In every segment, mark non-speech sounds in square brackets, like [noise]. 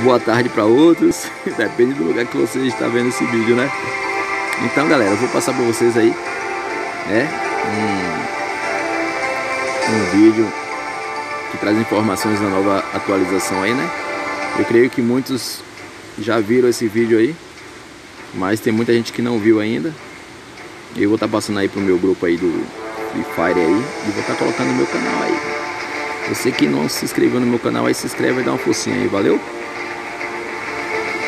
boa tarde para outros. [laughs] Depende do lugar que você está vendo esse vídeo, né? Então, galera, eu vou passar para vocês aí, né? Um, um vídeo que traz informações da nova atualização aí, né? Eu creio que muitos já viram esse vídeo aí, mas tem muita gente que não viu ainda. Eu vou estar tá passando aí pro meu grupo aí do Free Fire aí e vou estar tá colocando no meu canal aí. Você que não se inscreveu no meu canal aí, se inscreve e dá uma focinha aí, valeu?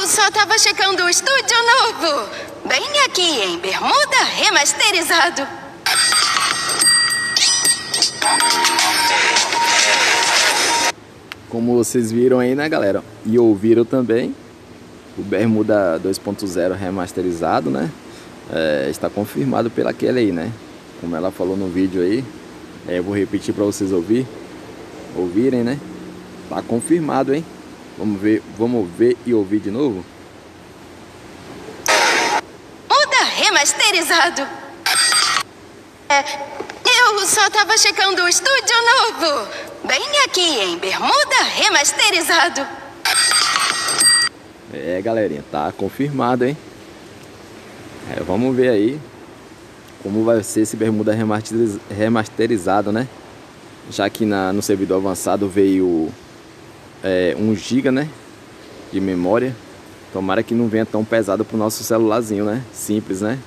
só tava checando o estúdio novo. Bem aqui em Bermuda Remasterizado. Como vocês viram aí, né, galera? E ouviram também, o Bermuda 2.0 remasterizado, né? É, está confirmado pela Kelly aí, né? Como ela falou no vídeo aí. É, eu vou repetir para vocês ouvir, ouvirem, né? Tá confirmado, hein? Vamos ver, vamos ver e ouvir de novo? Muda remasterizado. É, eu só tava checando o estúdio novo. Bem aqui em Bermuda remasterizado. É, galerinha, tá confirmado, hein? É, vamos ver aí como vai ser esse Bermuda remasterizado, né? Já que na, no servidor avançado veio é, 1 GB, né? De memória. Tomara que não venha tão pesado pro nosso celularzinho, né? Simples, né?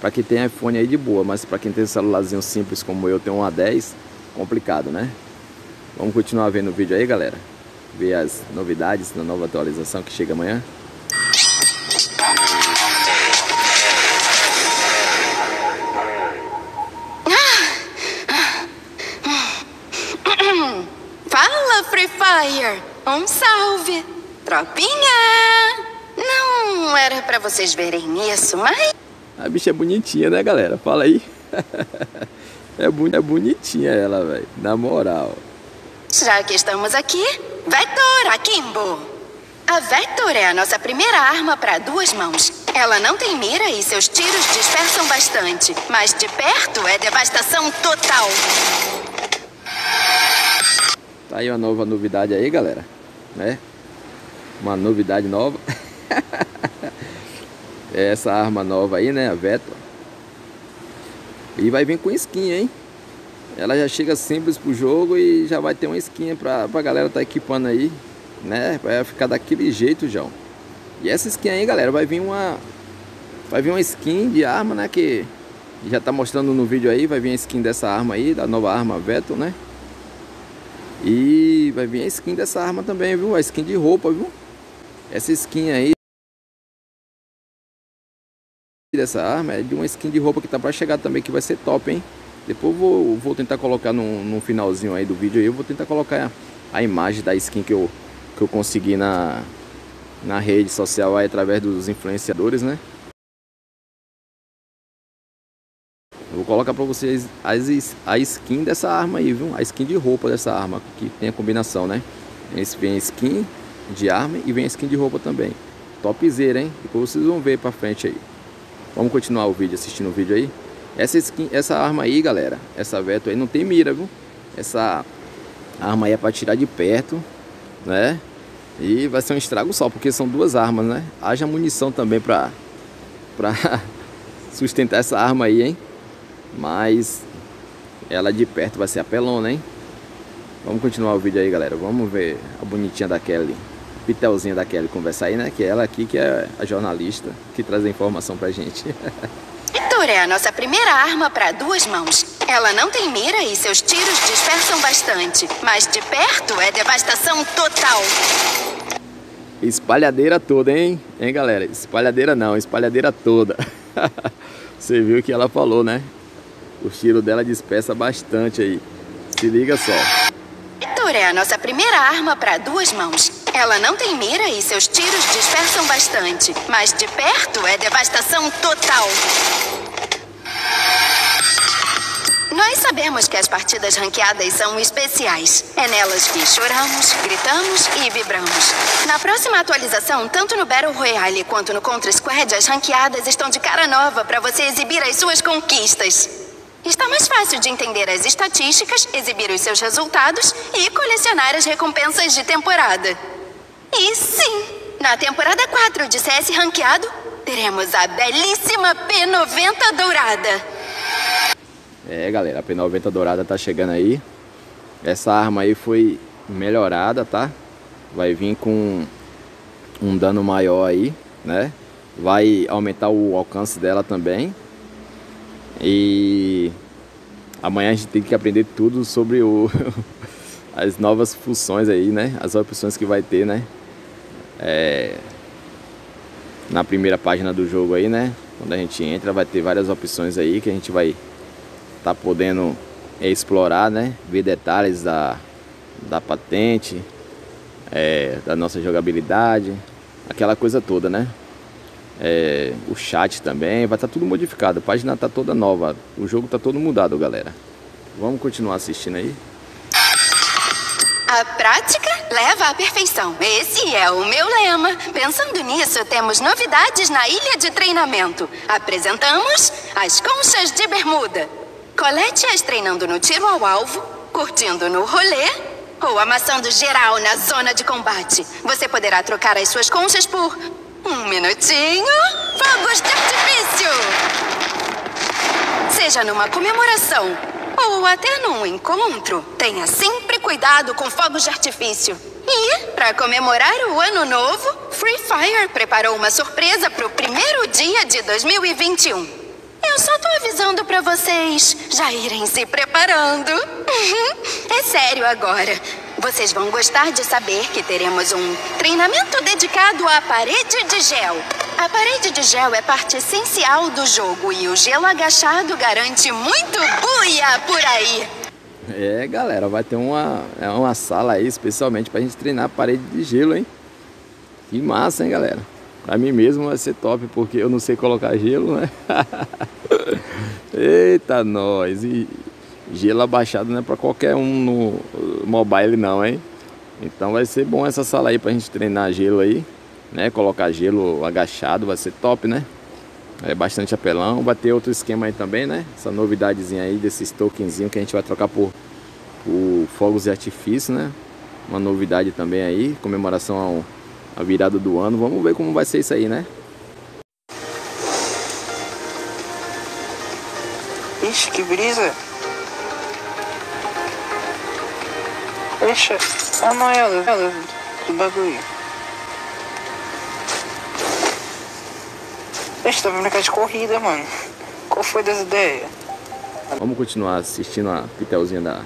Para quem tem iPhone aí de boa, mas para quem tem celularzinho simples como eu, tenho um A10, complicado, né? Vamos continuar vendo o vídeo aí, galera. Ver as novidades da nova atualização que chega amanhã. Fala, Free Fire! Um salve! Tropinha! Não era para vocês verem isso, mas... A bicha é bonitinha, né, galera? Fala aí. [laughs] é, bu é bonitinha ela, velho. Na moral. Já que estamos aqui, Vector Akimbo. A Vector é a nossa primeira arma para duas mãos. Ela não tem mira e seus tiros dispersam bastante. Mas de perto é devastação total. Tá aí uma nova novidade aí, galera. Né? Uma novidade nova. [laughs] é essa arma nova aí, né? A Veto. E vai vir com skin, hein? Ela já chega simples pro jogo e já vai ter uma skin pra, pra galera tá equipando aí. Né? Vai ficar daquele jeito, João. E essa skin aí, galera, vai vir uma... Vai vir uma skin de arma, né? Que já tá mostrando no vídeo aí. Vai vir a skin dessa arma aí, da nova arma Veto, né? E vai vir a skin dessa arma também, viu? A skin de roupa, viu? Essa skin aí dessa arma é de uma skin de roupa que tá pra chegar também, que vai ser top, hein? Depois vou, vou tentar colocar no, no finalzinho aí do vídeo aí, eu vou tentar colocar a, a imagem da skin que eu, que eu consegui na, na rede social aí, através dos influenciadores, né? Colocar pra vocês as, a skin dessa arma aí, viu? A skin de roupa dessa arma, que tem a combinação, né? Vem skin de arma e vem skin de roupa também. Topzera, hein? Depois vocês vão ver pra frente aí. Vamos continuar o vídeo, assistindo o vídeo aí. Essa skin, essa arma aí, galera, essa Veto aí não tem mira, viu? Essa arma aí é pra tirar de perto, né? E vai ser um estrago só, porque são duas armas, né? Haja munição também pra, pra [laughs] sustentar essa arma aí, hein? Mas ela de perto vai ser apelona, hein? Vamos continuar o vídeo aí, galera. Vamos ver a bonitinha da Kelly. Pitelzinha da Kelly conversar aí, né? Que é ela aqui que é a jornalista que traz a informação pra gente. [laughs] Victor é a nossa primeira arma para duas mãos. Ela não tem mira e seus tiros dispersam bastante. Mas de perto é devastação total. Espalhadeira toda, hein? Hein, galera? Espalhadeira não, espalhadeira toda. [laughs] Você viu o que ela falou, né? O tiro dela dispersa bastante aí. Se liga só. Vitor é a nossa primeira arma para duas mãos. Ela não tem mira e seus tiros dispersam bastante, mas de perto é devastação total. Nós sabemos que as partidas ranqueadas são especiais. É nelas que choramos, gritamos e vibramos. Na próxima atualização, tanto no Battle Royale quanto no Contra Squad, as ranqueadas estão de cara nova para você exibir as suas conquistas. Está mais fácil de entender as estatísticas, exibir os seus resultados e colecionar as recompensas de temporada. E sim, na temporada 4 de CS Ranqueado, teremos a belíssima P90 Dourada. É, galera, a P90 Dourada tá chegando aí. Essa arma aí foi melhorada, tá? Vai vir com um dano maior aí, né? Vai aumentar o alcance dela também. E amanhã a gente tem que aprender tudo sobre o [laughs] as novas funções aí, né? As opções que vai ter, né? É, na primeira página do jogo aí, né? Quando a gente entra, vai ter várias opções aí que a gente vai tá podendo explorar, né? Ver detalhes da, da patente, é, da nossa jogabilidade, aquela coisa toda, né? É, o chat também, vai estar tá tudo modificado, a página tá toda nova, o jogo tá todo mudado, galera. Vamos continuar assistindo aí? A prática leva à perfeição. Esse é o meu lema. Pensando nisso, temos novidades na ilha de treinamento. Apresentamos as conchas de bermuda. Colete-as treinando no tiro ao alvo, curtindo no rolê ou amassando geral na zona de combate. Você poderá trocar as suas conchas por um minutinho. Fogos de artifício! Seja numa comemoração ou até num encontro, tenha sempre cuidado com fogos de artifício. E, para comemorar o ano novo, Free Fire preparou uma surpresa para o primeiro dia de 2021. Eu só tô avisando para vocês já irem se preparando. [laughs] É sério agora. Vocês vão gostar de saber que teremos um treinamento dedicado à parede de gel. A parede de gel é parte essencial do jogo e o gelo agachado garante muito buia por aí. É, galera, vai ter uma, é uma sala aí especialmente pra gente treinar a parede de gelo, hein? Que massa, hein, galera? Pra mim mesmo vai ser top, porque eu não sei colocar gelo, né? [laughs] Eita, nós! E gelo abaixado não é pra qualquer um no mobile não, hein? Então vai ser bom essa sala aí pra gente treinar gelo aí né? Colocar gelo agachado vai ser top, né? É bastante apelão. Vai ter outro esquema aí também, né? Essa novidadezinha aí desses tokenzinho que a gente vai trocar por, por fogos de artifício, né? Uma novidade também aí, comemoração ao, à virada do ano. Vamos ver como vai ser isso aí, né? Ixi, que brisa! Deixa a maior do bagulho. Deixa eu brincar de corrida, mano. Qual foi das ideias? Vamos continuar assistindo a pitelzinha da,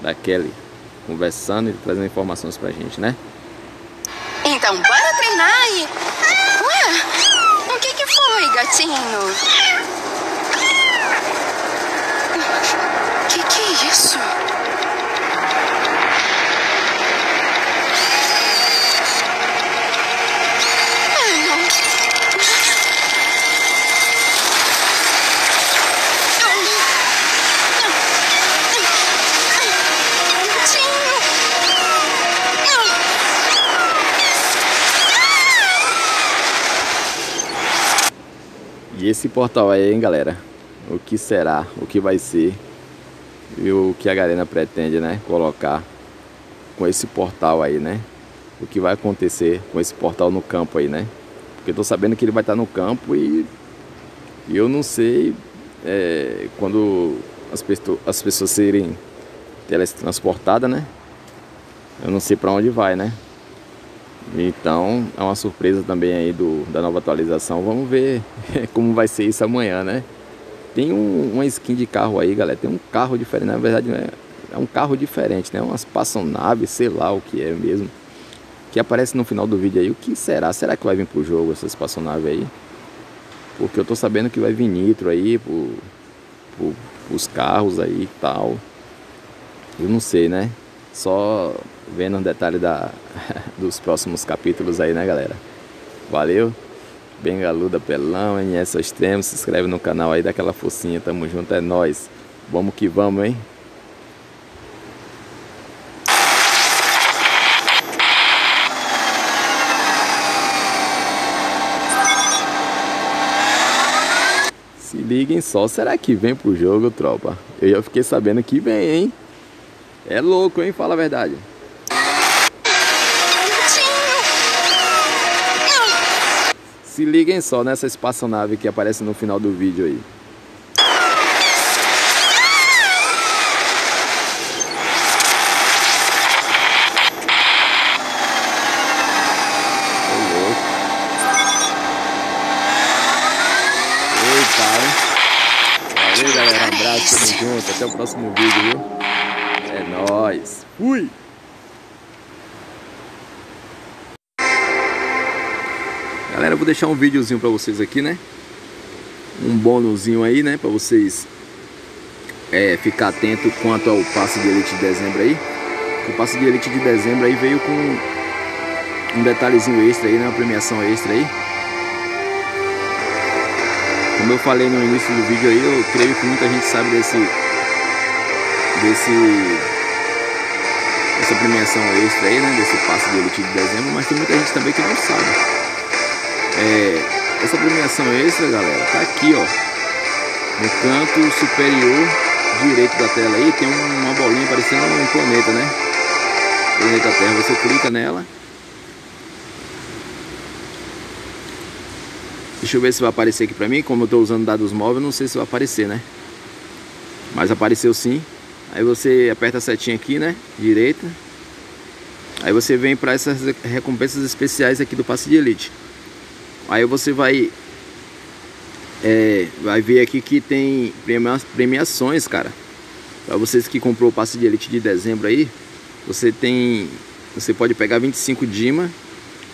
da Kelly conversando e trazendo informações pra gente, né? Então, bora treinar e... Ué, o que que foi, gatinho? Que que é isso? E esse portal aí, hein, galera? O que será? O que vai ser? E o que a galera pretende, né? Colocar com esse portal aí, né? O que vai acontecer com esse portal no campo aí, né? Porque eu tô sabendo que ele vai estar no campo e, e eu não sei é, quando as, pessoas, as pessoas serem teletransportadas, né? Eu não sei para onde vai, né? Então é uma surpresa também aí do, da nova atualização. Vamos ver [laughs] como vai ser isso amanhã, né? Tem um, uma skin de carro aí, galera. Tem um carro diferente. Na verdade, é, é um carro diferente, né? Umas espaçonaves, sei lá o que é mesmo. Que aparece no final do vídeo aí. O que será? Será que vai vir pro jogo essa espaçonave aí? Porque eu tô sabendo que vai vir nitro aí pro, pro, pros carros aí e tal. Eu não sei, né? Só vendo um detalhe da, [laughs] dos próximos capítulos aí, né, galera? Valeu! Bengaluda Pelão, NS Extremo, se inscreve no canal aí, dá aquela focinha, tamo junto, é nóis. Vamos que vamos, hein? Se liguem só, será que vem pro jogo, tropa? Eu já fiquei sabendo que vem, hein? É louco, hein? Fala a verdade. Se liguem só nessa espaçonave que aparece no final do vídeo aí. Valeu, galera. Um abraço, tamo junto. Até o próximo vídeo, viu? É nóis. Fui! Galera, vou deixar um videozinho pra vocês aqui, né? Um bônusinho aí, né? Pra vocês é, ficar atento quanto ao passe de elite de dezembro aí. O passe de elite de dezembro aí veio com um detalhezinho extra aí, né? Uma premiação extra aí. Como eu falei no início do vídeo aí, eu creio que muita gente sabe desse desse essa premiação extra aí, né, desse passe de elite de dezembro, mas tem muita gente também que não sabe. É, essa premiação extra, galera, tá aqui, ó, no canto superior direito da tela aí, tem uma bolinha parecendo um planeta, né? Planeta Terra, você clica nela Deixa eu ver se vai aparecer aqui pra mim. Como eu tô usando dados móveis, não sei se vai aparecer, né? Mas apareceu sim. Aí você aperta a setinha aqui, né? Direita. Aí você vem para essas recompensas especiais aqui do passe de elite. Aí você vai é, vai ver aqui que tem premiações, cara. Para vocês que comprou o passe de elite de dezembro aí, você tem você pode pegar 25 Dima.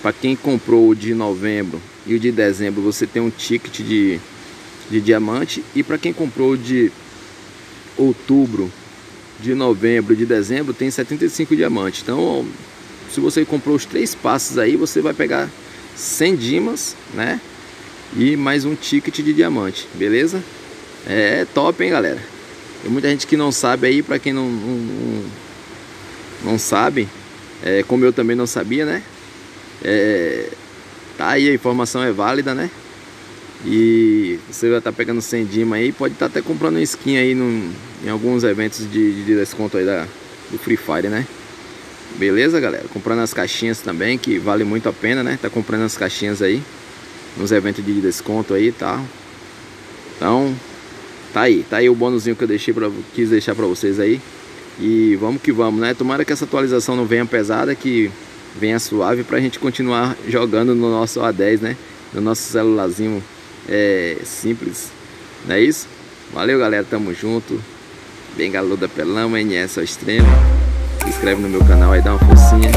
Para quem comprou o de novembro e o de dezembro você tem um ticket de, de diamante. E para quem comprou de outubro, de novembro e de dezembro tem 75 diamantes. Então, se você comprou os três passos aí, você vai pegar 100 dimas, né? E mais um ticket de diamante, beleza? É top, hein, galera? Tem muita gente que não sabe aí, para quem não, não, não sabe, é, como eu também não sabia, né? É, Tá aí, a informação é válida, né? E você vai estar tá pegando 100 Dima aí, pode estar tá até comprando skin aí num, em alguns eventos de, de desconto aí da, do Free Fire, né? Beleza, galera? Comprando as caixinhas também, que vale muito a pena, né? Tá comprando as caixinhas aí, nos eventos de desconto aí, tá? Então, tá aí, tá aí o bônusinho que eu deixei pra, quis deixar pra vocês aí. E vamos que vamos, né? Tomara que essa atualização não venha pesada, que venha suave para a gente continuar jogando no nosso A10, né? No nosso celularzinho é, simples, não é isso? Valeu galera, tamo junto. Bem galuda pelama, NS ao extremo. Se inscreve no meu canal aí, dá uma forcinha.